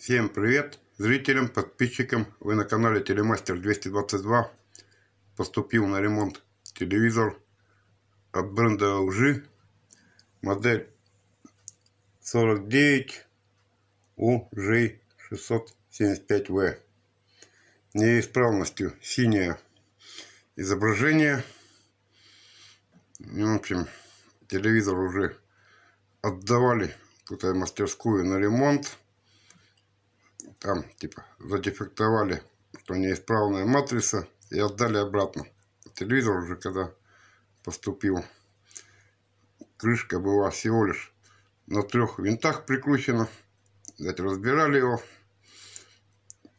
Всем привет зрителям, подписчикам. Вы на канале Телемастер 222. Поступил на ремонт телевизор от бренда LG. Модель 49 UJ675V. Неисправностью синее изображение. В общем, телевизор уже отдавали тут мастерскую на ремонт там типа задефектовали, что неисправная матрица и отдали обратно. Телевизор уже когда поступил, крышка была всего лишь на трех винтах прикручена. Кстати, разбирали его.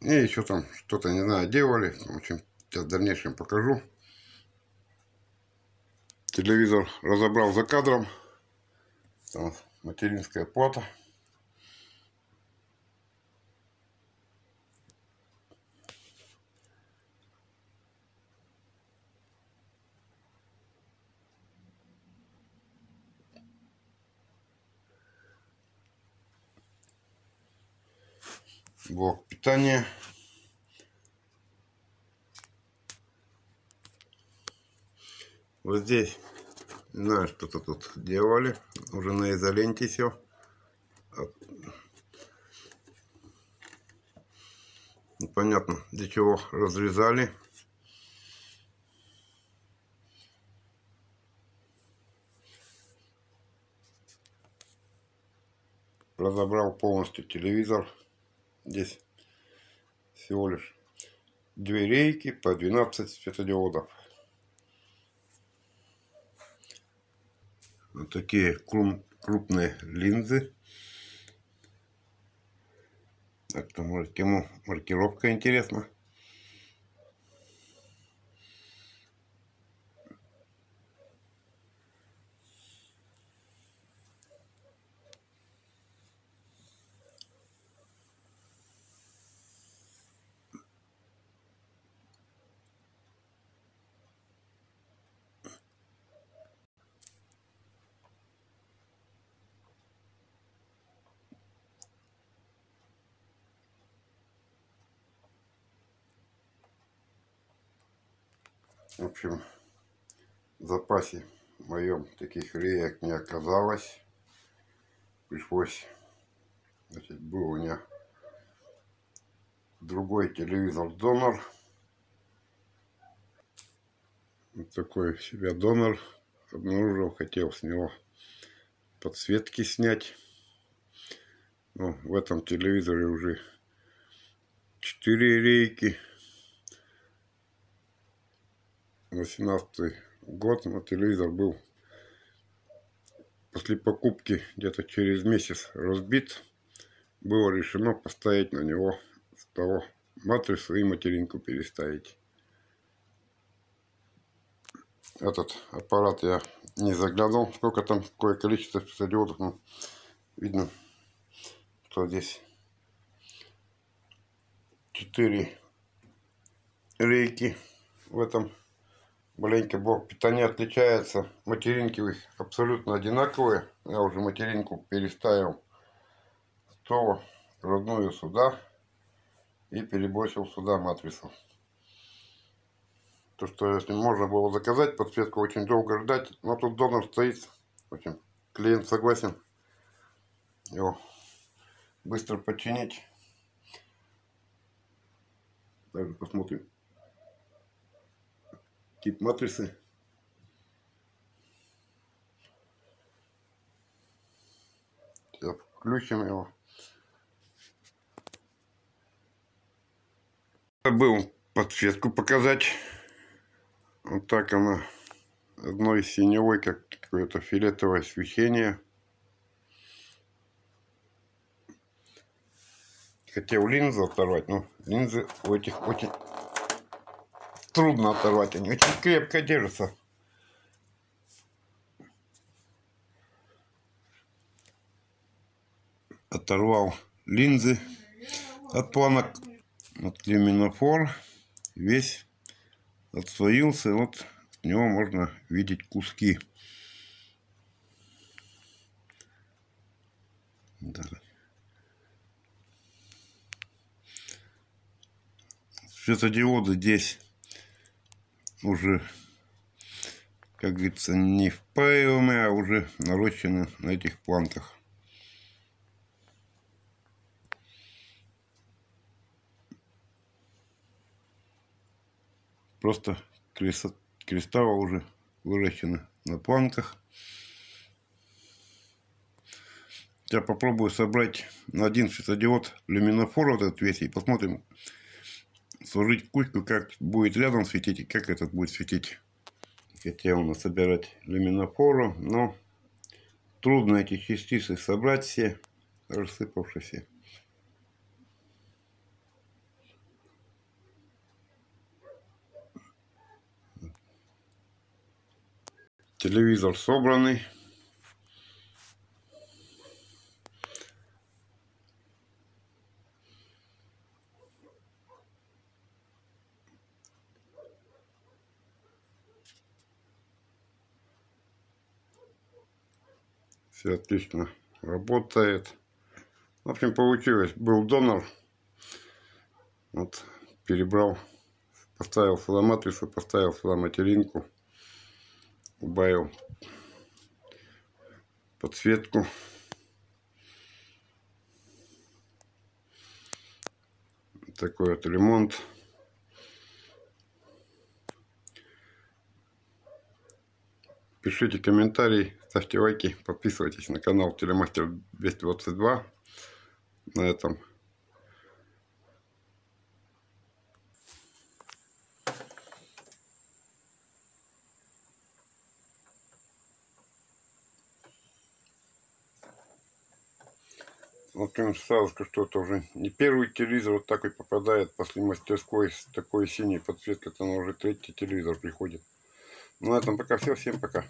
И еще там что-то, не знаю, делали. В общем, сейчас в дальнейшем покажу. Телевизор разобрал за кадром. Там материнская плата. Блок питания. Вот здесь, не знаю, что-то тут делали. Уже на изоленте все. Непонятно, для чего разрезали. Разобрал полностью телевизор. Здесь всего лишь две рейки по 12 светодиодов. Вот такие крупные линзы. Может, кому маркировка интересна. В общем, в запасе моем таких реек не оказалось. Пришлось, значит, был у меня другой телевизор-донор. Вот такой себя донор обнаружил, хотел с него подсветки снять. Ну, в этом телевизоре уже 4 рейки. 18 год, но телевизор был после покупки где-то через месяц разбит. Было решено поставить на него с того матрицу и материнку переставить. Этот аппарат я не заглядывал, сколько там, какое количество светодиодов. Ну, видно, что здесь 4 рейки в этом маленький блок питания отличается. Материнки их абсолютно одинаковые. Я уже материнку переставил с того родную сюда и перебросил сюда матрицу. То, что если можно было заказать, подсветку очень долго ждать, но тут донор стоит. Общем, клиент согласен его быстро починить. Также посмотрим тип матрицы. Сейчас включим его. Забыл подсветку показать. Вот так она одной синевой, как какое-то фиолетовое освещение. Хотел линзу оторвать, но линзы у этих очень трудно оторвать, они очень крепко держатся. Оторвал линзы от планок. Вот люминофор весь отслоился. Вот с него можно видеть куски. Да. светодиоды здесь уже, как говорится, не впаиваемые, а уже нарощены на этих плантах. Просто кристаллы уже выращены на планках. Я попробую собрать на один светодиод люминофор вот этот весь и посмотрим, сложить кучку, как будет рядом светить и как этот будет светить. Хотел у собирать люминофору, но трудно эти частицы собрать все, рассыпавшиеся. Телевизор собранный. Все отлично работает. В общем, получилось. Был донор. Вот, перебрал, поставил сюда матрицу, поставил сюда материнку. Убавил подсветку. Такой вот ремонт. Пишите комментарии, ставьте лайки, подписывайтесь на канал Телемастер 222. На этом Вот прям сразу скажу, что это уже не первый телевизор вот такой попадает после мастерской с такой синей подсветкой. Это уже третий телевизор приходит. На этом пока все. Всем пока.